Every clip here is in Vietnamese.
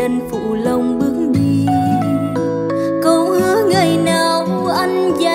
đành phụ lòng bước đi. Câu hứa ngày nào anh dành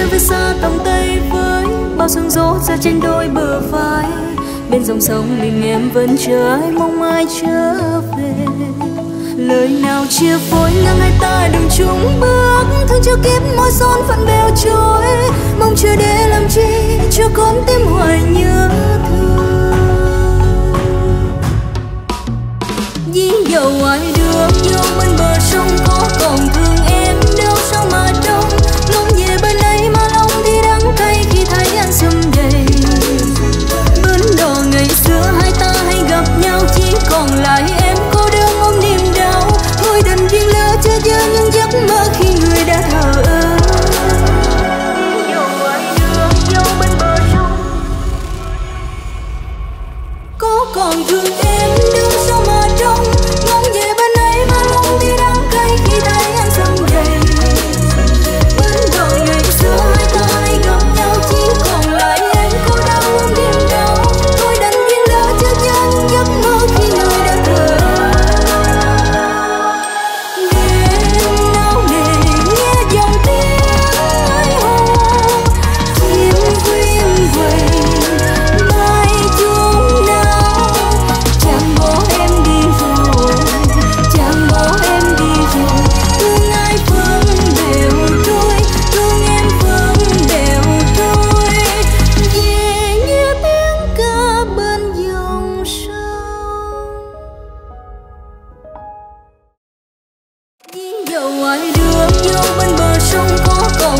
xưa với xa tầm tay với. Bao sương gió ra trên đôi bờ vai. Bên dòng sông mình em vẫn chờ ai mong ai trở về. Lời nào chia phối ngang hai ta đừng chung bước. Thương chưa kịp môi son vẫn bèo trôi. Mong chưa để làm chi cho con tim hoài nhớ thương. Dí dầu ai đưa yêu bên bờ sông có còn thương. All you dầu ai đưa yêu bên bờ sông có cầu